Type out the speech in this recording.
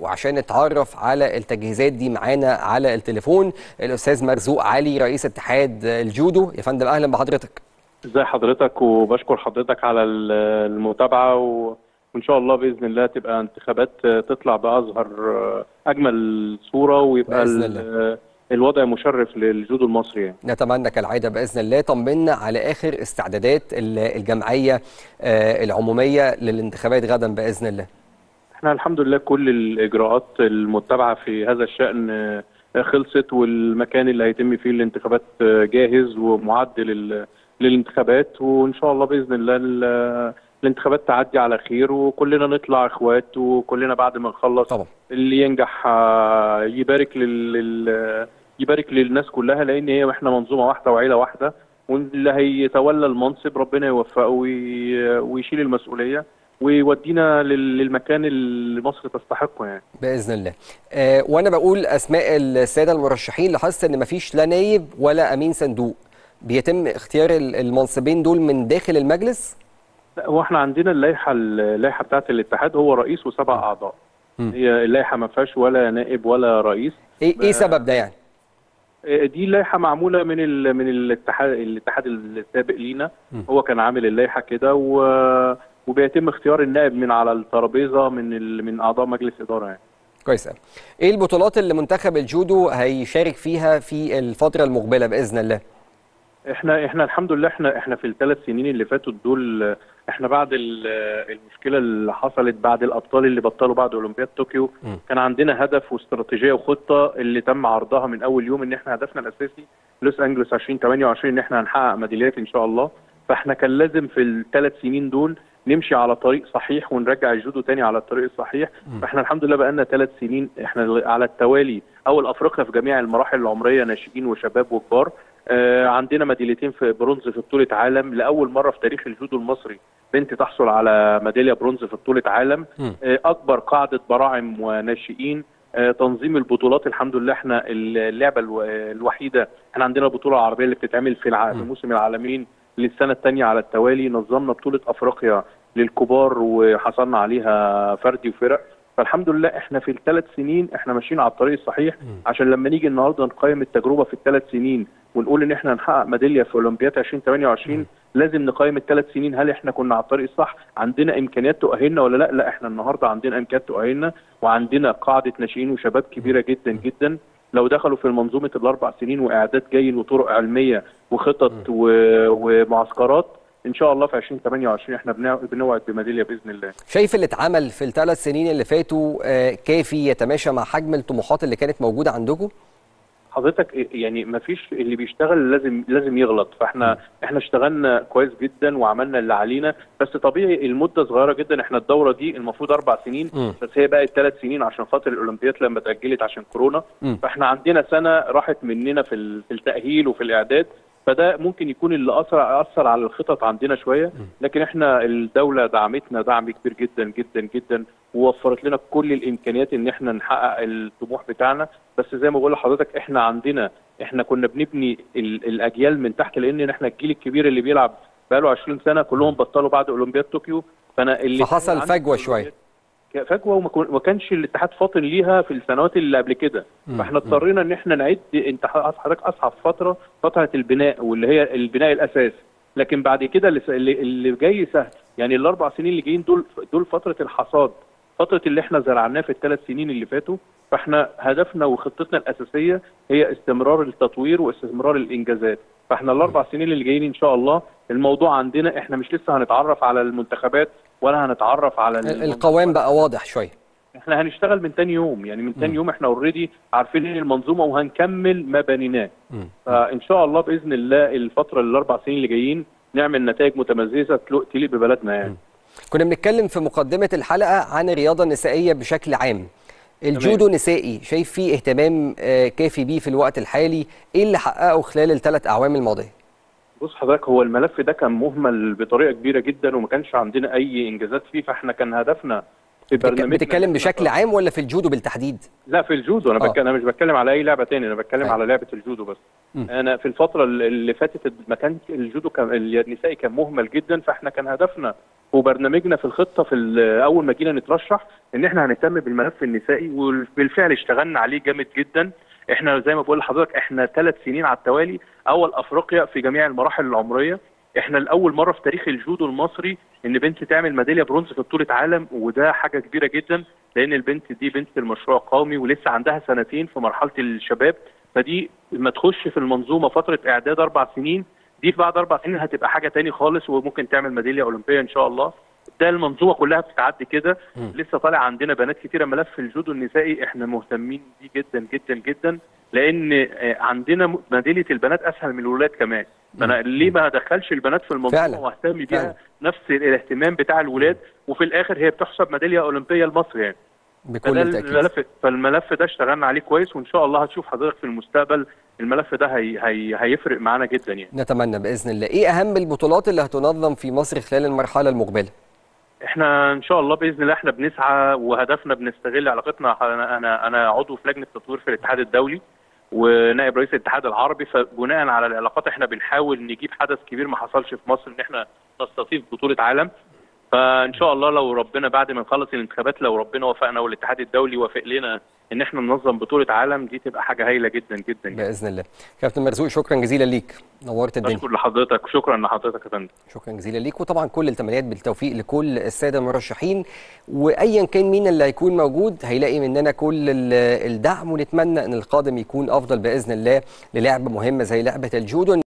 وعشان نتعرف على التجهيزات دي معانا على التليفون الأستاذ مرزوق علي رئيس اتحاد الجودو يا فندم أهلا بحضرتك ازي حضرتك وبشكر حضرتك على المتابعة و... وإن شاء الله بإذن الله تبقى انتخابات تطلع باظهر أجمل صورة ويبقى بإذن الله. الوضع مشرف للجودو المصري يعني. نتمنى كالعادة بإذن الله طمنا على آخر استعدادات الجمعية العمومية للانتخابات غدا بإذن الله إحنا الحمد لله كل الاجراءات المتبعة في هذا الشأن خلصت والمكان اللي هيتم فيه الانتخابات جاهز ومعد لل... للانتخابات وإن شاء الله بإذن الله ال... الانتخابات تعدي على خير وكلنا نطلع أخوات وكلنا بعد ما نخلص طبعا. اللي ينجح يبارك لل... يبارك للناس كلها لأن هي إحنا منظومة واحدة وعيلة واحدة واللي هيتولى المنصب ربنا يوفقه وي... ويشيل المسؤولية. ويودينا للمكان اللي مصر تستحقه يعني. بإذن الله. آه وأنا بقول أسماء السادة المرشحين لاحظت إن مفيش لا نايب ولا أمين صندوق. بيتم اختيار المنصبين دول من داخل المجلس؟ لا هو إحنا عندنا اللائحة اللائحة بتاعة الاتحاد. هو رئيس وسبع أعضاء. م. هي اللائحة ما فيهاش ولا نائب ولا رئيس. إيه إيه سبب ده يعني؟ دي لائحه معمولة من ال من الاتحاد الاتحاد السابق لينا. هو كان عامل اللائحة كده و وبيتم اختيار النائب من على الترابيزة من ال... من أعضاء مجلس إدارة يعني. كويس قوي إيه البطولات اللي منتخب الجودو هيشارك فيها في الفترة المقبلة بإذن الله؟ إحنا إحنا الحمد لله إحنا إحنا في الثلاث سنين اللي فاتوا دول إحنا بعد المشكلة اللي حصلت بعد الأبطال اللي بطلوا بعد أولمبياد طوكيو م. كان عندنا هدف واستراتيجية وخطة اللي تم عرضها من أول يوم إن إحنا هدفنا الأساسي لوس أنجلوس 2028 إن إحنا هنحقق ميداليات إن شاء الله. فإحنا كان لازم في الثلاث سنين دول نمشي على طريق صحيح ونرجع الجودو تاني على الطريق الصحيح. فاحنا الحمد لله بقالنا ثلاث سنين إحنا على التوالي أول أفريقيا في جميع المراحل العمرية ناشئين وشباب وكبار. آه عندنا ميداليتين في برونز في بطولة عالم. لأول مرة في تاريخ الجودو المصري بنت تحصل على ميدالية برونز في بطولة عالم. آه أكبر قاعدة براعم وناشئين. آه تنظيم البطولات الحمد لله إحنا اللعبة الو- الوحيدة. إحنا عندنا البطولة العربية اللي بتتعمل في الع... في. موسم العالمين للسنة الثانية على التوالي. نظمنا بطولة أفريقيا للكبار وحصلنا عليها فردي وفرق. فالحمد لله إحنا في الثلاث سنين إحنا ماشيين على الطريق الصحيح. عشان لما نيجي النهارده نقيم التجربة في الثلاث سنين ونقول إن إحنا هنحقق ميدالية في أولمبياد 2028 م. لازم نقيم الثلاث سنين. هل إحنا كنا على الطريق الصح؟ عندنا إمكانيات تؤهلنا ولا لأ؟ لأ إحنا النهارده عندنا إمكانيات تؤهلنا وعندنا قاعدة ناشئين وشباب كبيرة جدا جدا. لو دخلوا في منظومة الأربع سنين وإعداد جيد وطرق علمية وخطط ومعسكرات إن شاء الله في 2028 إحنا بنوعد بميدالية بإذن الله. شايف اللي اتعمل في الثلاث سنين اللي فاتوا آه، كافي يتماشى مع حجم الطموحات اللي كانت موجودة عندكم؟ حضرتك يعني ما فيش اللي بيشتغل لازم لازم يغلط. فإحنا إحنا اشتغلنا كويس جدا وعملنا اللي علينا. بس طبيعي المدة صغيرة جدا. إحنا الدورة دي المفروض أربع سنين. م. بس هي بقت ثلاث سنين عشان خاطر الاولمبياد لما اتاجلت عشان كورونا. م. فإحنا عندنا سنة راحت مننا في التأهيل وفي الإعداد. فده ممكن يكون اللي اثر أثر على الخطط عندنا شوية. لكن إحنا الدولة دعمتنا دعم كبير جدا جدا جدا ووفرت لنا كل الإمكانيات إن إحنا نحقق الطموح بتاعنا. بس زي ما بقول لحضرتك إحنا عندنا إحنا كنا بنبني ال- الأجيال من تحت لأن إحنا الجيل الكبير اللي بيلعب بقاله 20 سنة كلهم بطلوا بعد أولمبياد طوكيو. فأنا اللي فحصل كان عندي فجوة وما كانش الاتحاد فاطن ليها في السنوات اللي قبل كده. فإحنا اضطرينا إن إحنا نعد انت حضرتك أصعب فترة فترة البناء واللي هي البناء الاساس لكن بعد كده اللي جاي سهل. يعني الأربع سنين اللي جايين دول دول فترة الحصاد. فترة اللي إحنا زرعناه في الثلاث سنين اللي فاتوا. فإحنا هدفنا وخطتنا الأساسية هي استمرار التطوير واستمرار الإنجازات. فإحنا الأربع سنين اللي جايين إن شاء الله الموضوع عندنا إحنا مش لسه هنتعرف على المنتخبات ولا هنتعرف على ال- القوام بقى واضح شوية. إحنا هنشتغل من تاني يوم يعني من تاني يوم إحنا already عارفين إيه المنظومة وهنكمل ما بنيناه. فإن شاء الله بإذن الله الفترة الأربع سنين اللي جايين نعمل نتائج متميزة تليق ببلدنا يعني. كنا بنتكلم في مقدمة الحلقة عن الرياضة النسائية بشكل عام. الجودو نسائي شايف فيه اهتمام آه، كافي بيه في الوقت الحالي. إيه اللي حققه خلال الثلاث أعوام الماضية؟ بص حضرتك هو الملف ده كان مهمل بطريقة كبيرة جدا وما كانش عندنا أي إنجازات فيه فإحنا كان هدفنا في برنامجنا بتتكلم بشكل عام ولا في الجودو بالتحديد لا في الجودو أنا آه. بتكلم أنا مش بتكلم على أي لعبة تاني أنا بتكلم أيوة. على لعبة الجودو بس مم. أنا في الفترة اللي فاتت ما كان الجودو كان النسائي كان مهمل جدا فإحنا كان هدفنا وبرنامجنا في الخطة في أول ما جينا نترشح إن إحنا هنهتم بالملف النسائي وبالفعل اشتغلنا عليه جامد جدا إحنا زي ما بقول لحضرتك إحنا ثلاث سنين على التوالي أول أفريقيا في جميع المراحل العمرية. إحنا لأول مرة في تاريخ الجودو المصري إن بنت تعمل ميدالية برونز في بطولة عالم وده حاجة كبيرة جدا لأن البنت دي بنت المشروع القومي ولسه عندها سنتين في مرحلة الشباب. فدي لما تخش في المنظومة فترة إعداد أربع سنين دي بعد أربع سنين هتبقى حاجة تاني خالص وممكن تعمل ميدالية أولمبية إن شاء الله. ده المنظومة كلها بتتعدي كده. لسه طالع عندنا بنات كتيرة. ملف الجودو النسائي إحنا مهتمين بيه جدا جدا جدا. لأن آه، عندنا ميداليه البنات أسهل من الولاد كمان. فأنا ليه ما ادخلش البنات في المنظومة. وأهتم فعلا. بيها نفس الاهتمام بتاع الولاد؟ وفي الآخر هي بتحسب ميدالية أولمبية لمصر يعني. بكل تاكيد الملف فالملف ده اشتغلنا عليه كويس. وإن شاء الله هتشوف حضرتك في المستقبل الملف ده هي هي هيفرق معانا جدا يعني. نتمنى بإذن الله. إيه أهم البطولات اللي هتنظم في مصر خلال المرحلة المقبلة؟ إحنا إن شاء الله بإذن الله إحنا بنسعى وهدفنا بنستغل علاقتنا. أنا أنا عضو في لجنة تطوير في الاتحاد الدولي ونائب رئيس الاتحاد العربي. فبناء على العلاقات إحنا بنحاول نجيب حدث كبير ما حصلش في مصر إن إحنا نستضيف بطولة عالم. فإن شاء الله لو ربنا بعد ما نخلص الانتخابات لو ربنا وفقنا والاتحاد الدولي وافق لنا إن إحنا ننظم بطولة عالم دي تبقى حاجة هايلة جدا جدا يعني. بإذن الله. كابتن مرزوق شكرا جزيلا ليك. نورت الدنيا. بشكر لحضرتك شكرا لحضرتك يا فندم. شكرا جزيلا ليك وطبعا كل التمنيات بالتوفيق لكل السادة المرشحين. وايا كان مين اللي هيكون موجود هيلاقي مننا كل ال- الدعم ونتمنى إن القادم يكون أفضل بإذن الله للعبه مهمه زي لعبة الجودو.